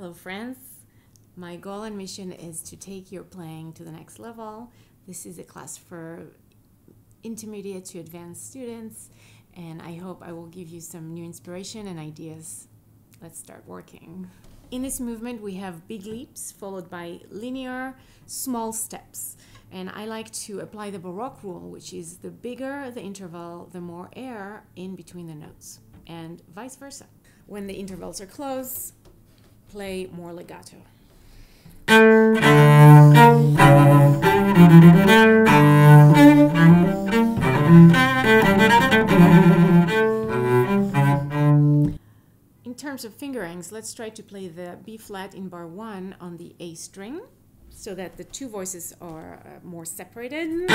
Hello, friends. My goal and mission is to take your playing to the next level. This is a class for intermediate to advanced students, and I hope I will give you some new inspiration and ideas. Let's start working. In this movement, we have big leaps followed by linear, small steps. And I like to apply the Baroque rule, which is the bigger the interval, the more air in between the notes, and vice versa. When the intervals are close, play more legato. In terms of fingerings, let's try to play the B flat in bar one on the A string so that the two voices are uh, more separated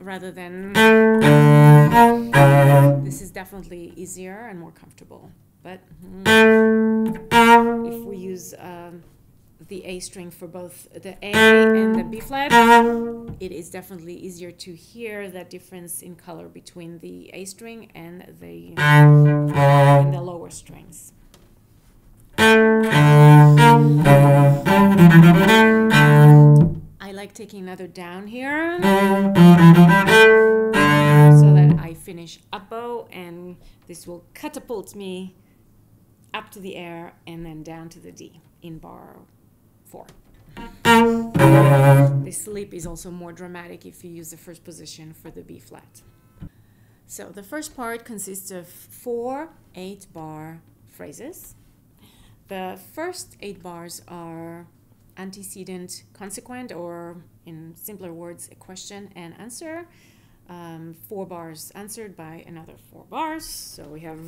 rather than this is definitely easier and more comfortable. But if we use um, the A string for both the A and the B flat, it is definitely easier to hear that difference in color between the A string and the, and the lower strings. I like taking another down here so that I finish up bow and this will catapult me up to the air and then down to the D in bar four. This leap is also more dramatic if you use the first position for the B flat. So the first part consists of four eight bar phrases. The first eight bars are antecedent consequent, or in simpler words, a question and answer. Um, four bars answered by another four bars. So we have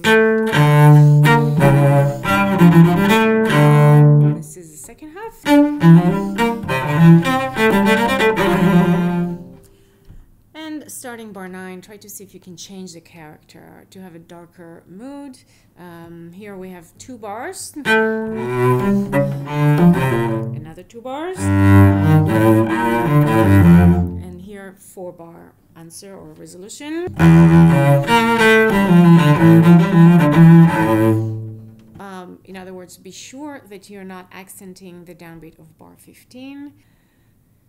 this is the second half. And starting bar nine, try to see if you can change the character to have a darker mood. Um, here we have two bars, another two bars, four bar answer or resolution. Um, in other words, be sure that you're not accenting the downbeat of bar 15.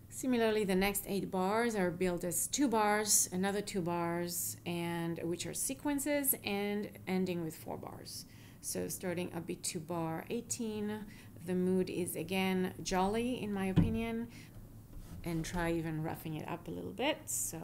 Similarly, the next eight bars are built as two bars, another two bars, and which are sequences, and ending with four bars. So starting upbeat to bar 18, the mood is again jolly in my opinion, and try even roughing it up a little bit. So.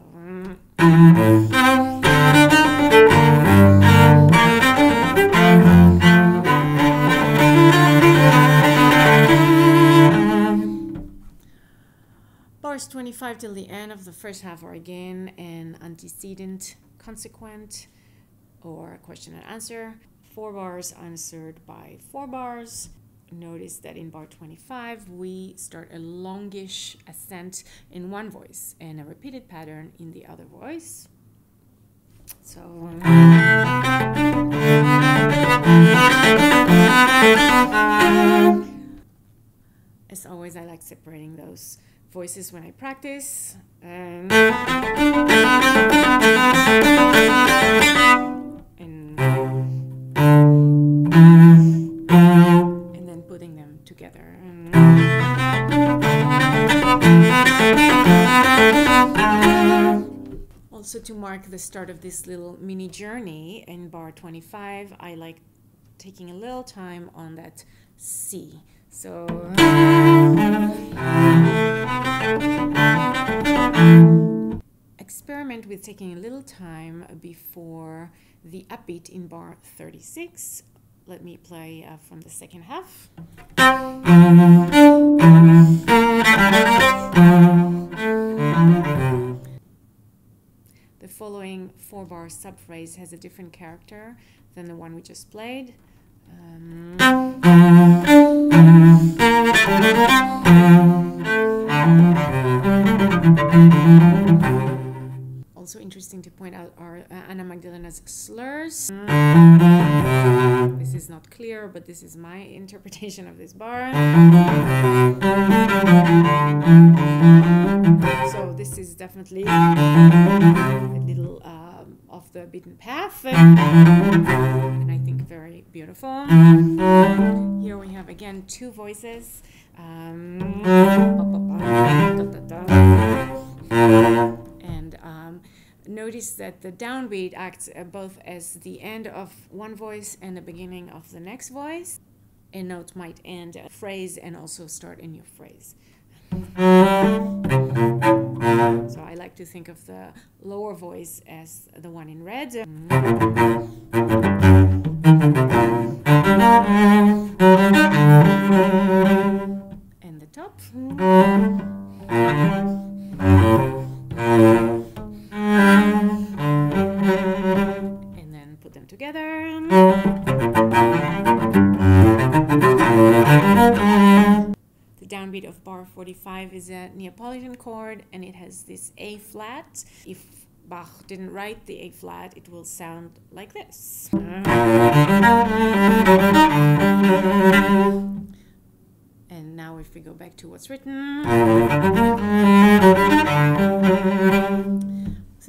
Bars 25 till the end of the first half are again an antecedent consequent or a question and answer. Four bars answered by four bars. Notice that in bar 25 we start a longish ascent in one voice and a repeated pattern in the other voice. So. As always, I like separating those voices when I practice. And, together. Also to mark the start of this little mini journey in bar 25, I like taking a little time on that C. So experiment with taking a little time before the upbeat in bar 36. Let me play uh, from the second half. The following four bar subphrase has a different character than the one we just played. Um, also interesting to point out are uh, Anna Magdalena's slurs. This is not clear, but this is my interpretation of this bar. So this is definitely a little um, off the beaten path, and I think very Beautiful. Here we have again two voices. Um, notice that the downbeat acts uh, both as the end of one voice and the beginning of the next voice. A note might end a phrase and also start a new phrase. So I like to think of the lower voice as the one in red. And the top. Put them together. The downbeat of bar 45 is a Neapolitan chord and it has this A flat. If Bach didn't write the A flat, it will sound like this. And now if we go back to what's written,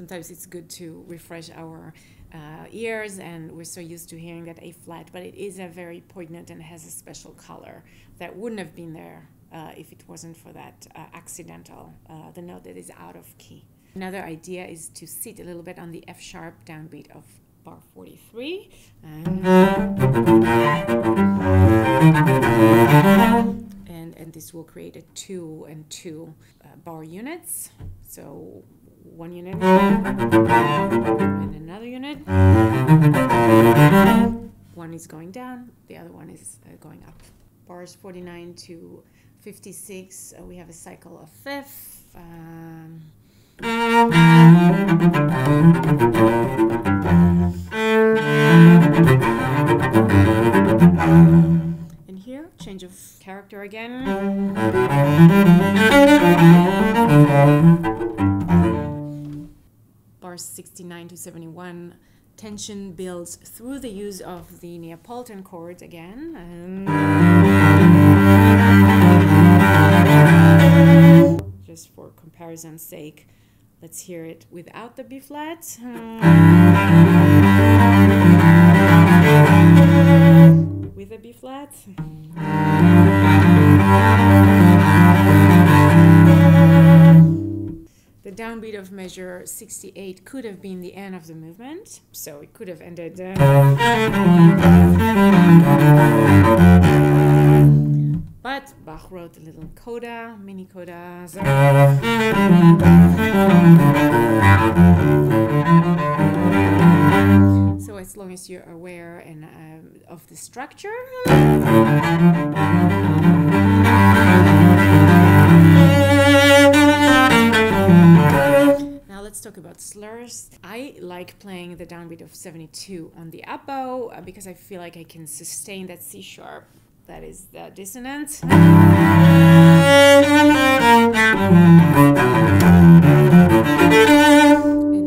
sometimes it's good to refresh our uh, ears and we're so used to hearing that A flat, but it is a very poignant and has a special color that wouldn't have been there uh, if it wasn't for that uh, accidental, uh, the note that is out of key. Another idea is to sit a little bit on the F sharp downbeat of bar 43. And, and, and this will create a two and two uh, bar units. So one unit and another unit. One is going down, the other one is uh, going up. Bars 49 to 56, uh, we have a cycle of fifth. Um, and here, change of character again. Bars 69 to 71, tension builds through the use of the Neapolitan chords again. And just for comparison's sake, let's hear it without the B flat. With a B flat. Downbeat of measure 68 could have been the end of the movement, so it could have ended. Uh, but Bach wrote a little coda, mini coda. So as long as you're aware and um, of the structure. Talk about slurs. I like playing the downbeat of 72 on the up bow uh, because I feel like I can sustain that C sharp. That is the dissonant. And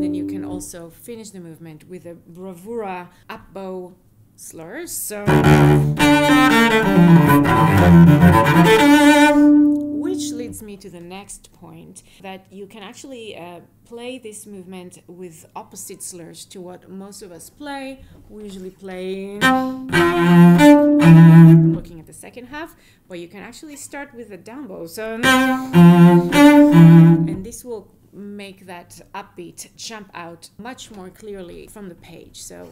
then you can also finish the movement with a bravura up bow slurs. So me to the next point that you can actually uh, play this movement with opposite slurs to what most of us play. We usually play looking at the second half, but you can actually start with a down bow. So and this will make that upbeat jump out much more clearly from the page. So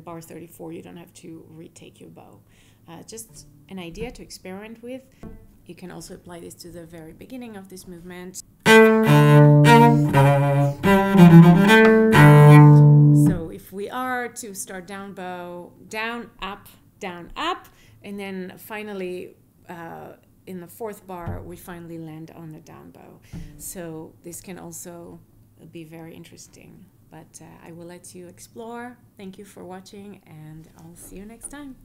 bar 34 you don't have to retake your bow. Uh, just an idea to experiment with. You can also apply this to the very beginning of this movement. So if we are to start down bow down up down up and then finally uh, in the fourth bar we finally land on the down bow. So this can also be very interesting but uh, I will let you explore. Thank you for watching, and I'll see you next time.